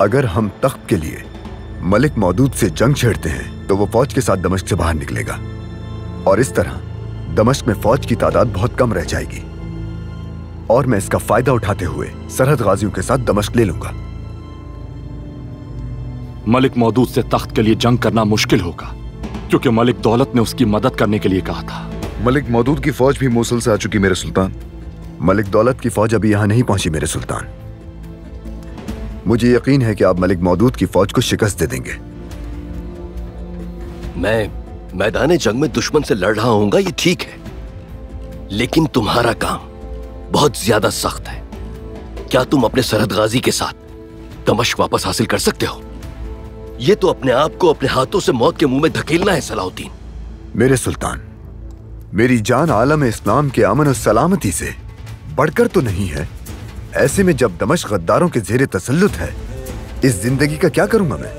अगर हम तख्त के लिए मलिक मौदूद से जंग छेड़ते हैं तो वो फौज के साथ दमश्क से बाहर निकलेगा। और इस तरह दमश्क में फौज की तादाद बहुत कम रह जाएगी। और मैं इसका फ़ायदा उठाते हुए सरहद गाजियों के साथ दमश्क ले लूँगा। मलिक मौदूद से तख्त के लिए जंग करना मुश्किल होगा क्योंकि मलिक दौलत ने उसकी मदद करने के लिए कहा था। मलिक मौदूद की फौज भी मूसल से आ चुकी मेरे सुल्तान। मलिक दौलत की फौज अभी यहाँ नहीं पहुँची मेरे सुल्तान। मुझे यकीन है कि आप मलिक मौदूद की फौज को शिकस्त दे देंगे। मैं मैदान जंग में दुश्मन से लड़ रहा हूँ ये ठीक है। लेकिन तुम्हारा काम बहुत ज़्यादा सख्त है। क्या तुम अपने सरहद गाजी के साथ दमश्क वापस हासिल कर सकते हो? ये तो अपने आप को अपने हाथों से मौत के मुँह में धकेलना है सलाउद्दीन। मेरे सुल्तान मेरी जान आलम इस्लाम के अमन और सलामती से बढ़कर तो नहीं है। ऐसे में जब दमश गद्दारों के जेर तसल्लुत है इस ज़िंदगी का क्या करूँगा मैं?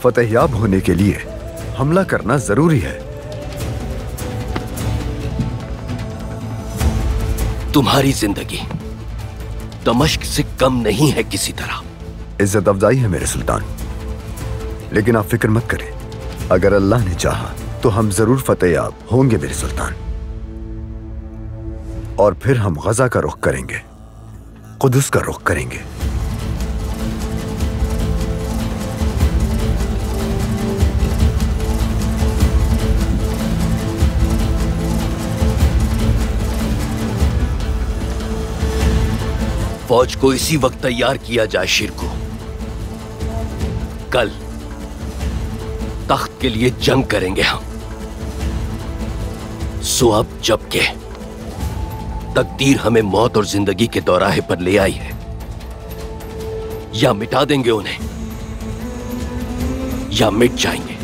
फतेहयाब होने के लिए हमला करना ज़रूरी है। तुम्हारी ज़िंदगी दमश्क से कम नहीं है किसी तरह। इज़्ज़त अफजाई है मेरे सुल्तान। लेकिन आप फ़िक्र मत करें। अगर अल्लाह ने चाहा तो हम ज़रूर फतेहयाब होंगे मेरे सुल्तान। और फिर हम गजा का रुख करेंगे, कुदस का रुख करेंगे। फौज को इसी वक्त तैयार किया जाए शिर को। कल तख्त के लिए जंग करेंगे हम। सो अब जबकि तकदीर हमें मौत और ज़िंदगी के दौराहे पर ले आई है। या मिटा देंगे उन्हें, या मिट जाएँगे।